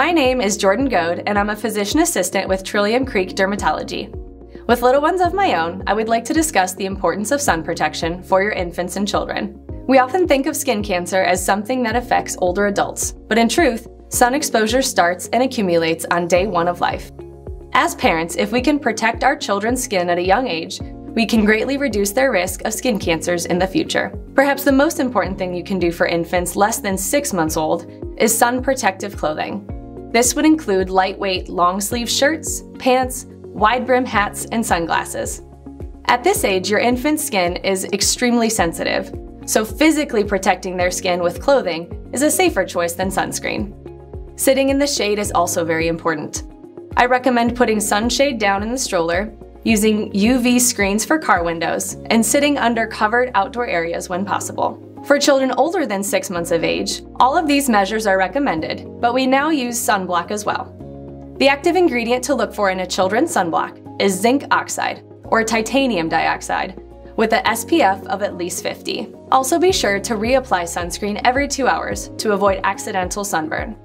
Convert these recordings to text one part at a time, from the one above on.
My name is Jordan Goad, and I'm a physician assistant with Trillium Creek Dermatology. With little ones of my own, I would like to discuss the importance of sun protection for your infants and children. We often think of skin cancer as something that affects older adults, but in truth, sun exposure starts and accumulates on day one of life. As parents, if we can protect our children's skin at a young age, we can greatly reduce their risk of skin cancers in the future. Perhaps the most important thing you can do for infants less than six months old is sun protective clothing. This would include lightweight long sleeve shirts, pants, wide brim hats, and sunglasses. At this age, your infant's skin is extremely sensitive, so physically protecting their skin with clothing is a safer choice than sunscreen. Sitting in the shade is also very important. I recommend putting sunshade down in the stroller, using UV screens for car windows, and sitting under covered outdoor areas when possible. For children older than 6 months of age, all of these measures are recommended, but we now use sunblock as well. The active ingredient to look for in a children's sunblock is zinc oxide, or titanium dioxide, with a SPF of at least 50. Also be sure to reapply sunscreen every two hours to avoid accidental sunburn.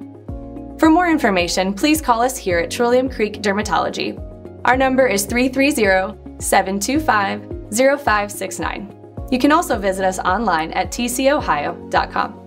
For more information, please call us here at Trillium Creek Dermatology. Our number is 330-725-0569. You can also visit us online at tcohio.com.